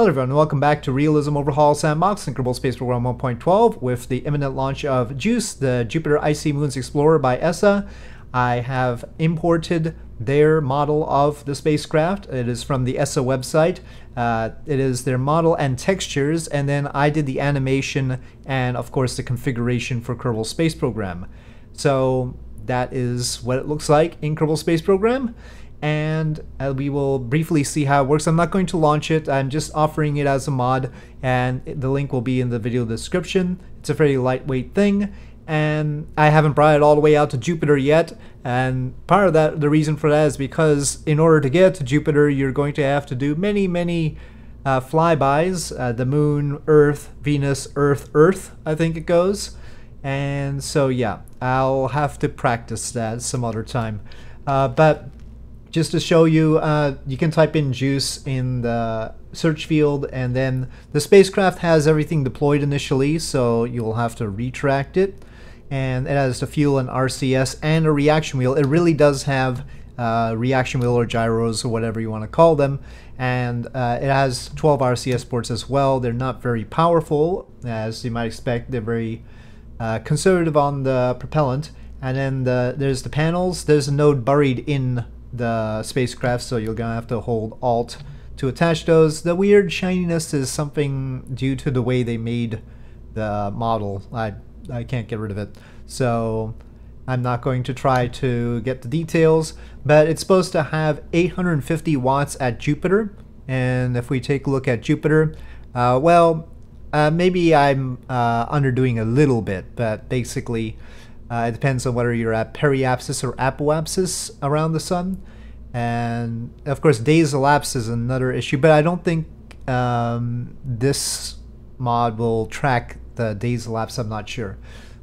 Hello everyone, welcome back to Realism Overhaul Sandbox in Kerbal Space Program 1.12 with the imminent launch of JUICE, the Jupiter Icy Moons Explorer by ESA. I have imported their model of the spacecraft. It is from the ESA website. Uh, it is their model and textures, and then I did the animation and, of course, the configuration for Kerbal Space Program. So that is what it looks like in Kerbal Space Program and uh, we will briefly see how it works. I'm not going to launch it, I'm just offering it as a mod, and the link will be in the video description. It's a very lightweight thing, and I haven't brought it all the way out to Jupiter yet, and part of that, the reason for that is because in order to get to Jupiter, you're going to have to do many, many uh, flybys, uh, the moon, Earth, Venus, Earth, Earth, I think it goes. And so yeah, I'll have to practice that some other time. Uh, but just to show you, uh, you can type in JUICE in the search field and then the spacecraft has everything deployed initially so you'll have to retract it and it has the fuel and RCS and a reaction wheel. It really does have uh, reaction wheel or gyros or whatever you want to call them and uh, it has 12 RCS ports as well. They're not very powerful as you might expect. They're very uh, conservative on the propellant and then the, there's the panels. There's a node buried in the spacecraft, so you're gonna have to hold Alt to attach those. The weird shininess is something due to the way they made the model. I, I can't get rid of it. So I'm not going to try to get the details, but it's supposed to have 850 watts at Jupiter. And if we take a look at Jupiter, uh, well, uh, maybe I'm uh, underdoing a little bit, but basically uh, it depends on whether you're at periapsis or apoapsis around the sun. And of course, days elapsed is another issue, but I don't think um, this mod will track the days elapsed. I'm not sure.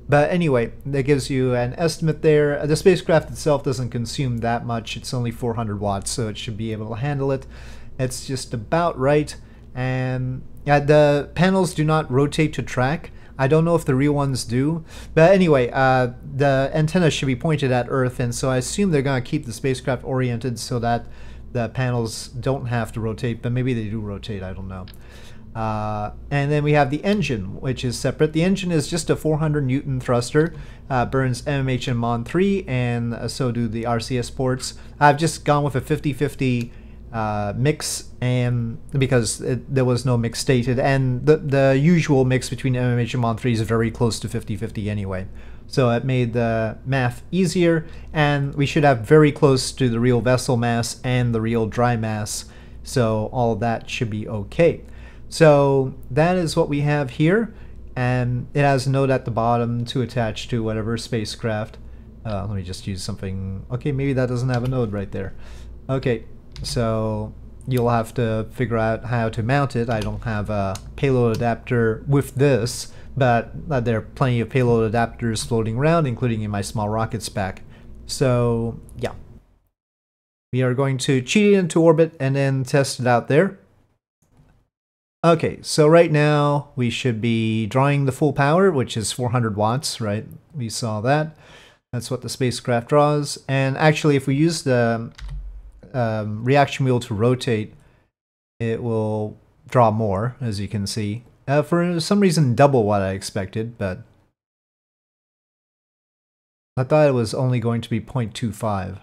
But anyway, that gives you an estimate there. The spacecraft itself doesn't consume that much. It's only 400 watts, so it should be able to handle it. It's just about right. And yeah, the panels do not rotate to track. I don't know if the real ones do. But anyway, uh, the antenna should be pointed at Earth, and so I assume they're going to keep the spacecraft oriented so that the panels don't have to rotate, but maybe they do rotate, I don't know. Uh, and then we have the engine, which is separate. The engine is just a 400 Newton thruster, uh, burns MMH and MON 3, and uh, so do the RCS ports. I've just gone with a 50-50 uh, mix and because it, there was no mix stated and the, the usual mix between MMH and MON3 is very close to 50-50 anyway. So it made the math easier and we should have very close to the real vessel mass and the real dry mass. So all that should be okay. So that is what we have here and it has a node at the bottom to attach to whatever spacecraft. Uh, let me just use something. Okay, maybe that doesn't have a node right there. Okay, so you'll have to figure out how to mount it. I don't have a payload adapter with this, but uh, there are plenty of payload adapters floating around, including in my small rocket spec. So yeah, we are going to cheat it into orbit and then test it out there. Okay, so right now we should be drawing the full power, which is 400 watts, right? We saw that. That's what the spacecraft draws. And actually, if we use the um, reaction wheel to rotate, it will draw more, as you can see. Uh, for some reason, double what I expected, but I thought it was only going to be 0.25.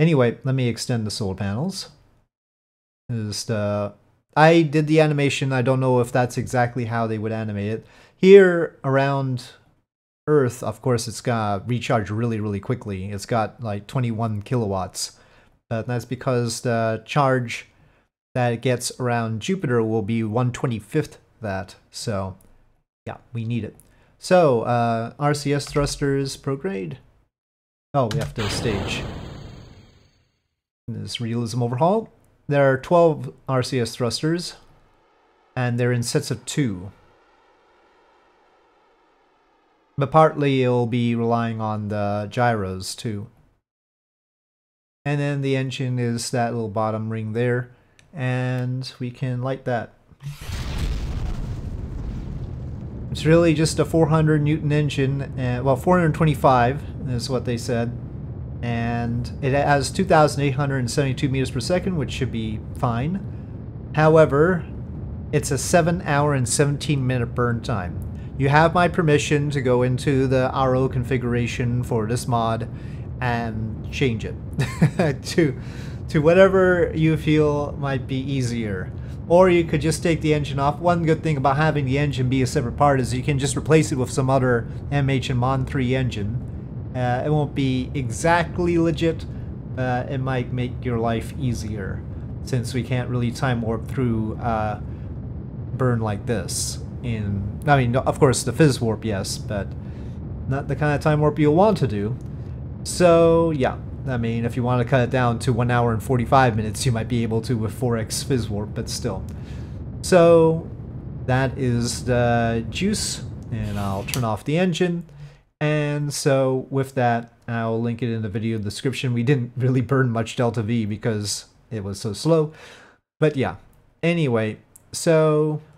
Anyway, let me extend the solar panels. Just, uh, I did the animation. I don't know if that's exactly how they would animate it. Here around Earth, of course, it's gonna recharge really, really quickly. It's got like 21 kilowatts. Uh, that's because the charge that gets around Jupiter will be 125th that. So yeah, we need it. So uh, RCS thrusters prograde. Oh, we have to stage. This realism overhaul. There are 12 RCS thrusters, and they're in sets of two. But partly it'll be relying on the gyros too. And then the engine is that little bottom ring there. And we can light that. It's really just a 400 Newton engine. Uh, well, 425 is what they said. And it has 2,872 meters per second, which should be fine. However, it's a 7 hour and 17 minute burn time. You have my permission to go into the RO configuration for this mod and change it to to whatever you feel might be easier. Or you could just take the engine off. One good thing about having the engine be a separate part is you can just replace it with some other MH and Mon 3 engine. Uh, it won't be exactly legit, uh, it might make your life easier since we can't really time warp through uh, burn like this. In I mean, of course, the phys warp, yes, but not the kind of time warp you'll want to do. So yeah, I mean, if you want to cut it down to 1 hour and 45 minutes, you might be able to with 4x phys warp, but still. So that is the juice, and I'll turn off the engine. And so with that, I'll link it in the video description. We didn't really burn much Delta V because it was so slow. But yeah, anyway, so